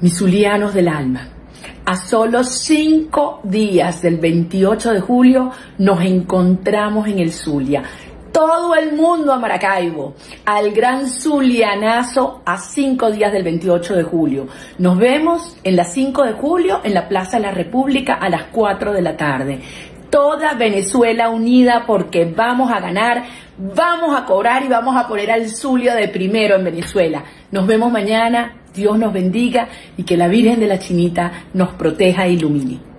mis zulianos del alma. A solo cinco días del 28 de julio nos encontramos en el Zulia. Todo el mundo a Maracaibo, al gran Zulianazo a cinco días del 28 de julio. Nos vemos en la 5 de julio en la Plaza de la República a las 4 de la tarde. Toda Venezuela unida porque vamos a ganar, vamos a cobrar y vamos a poner al Zulia de primero en Venezuela. Nos vemos mañana, Dios nos bendiga y que la Virgen de la Chinita nos proteja e ilumine.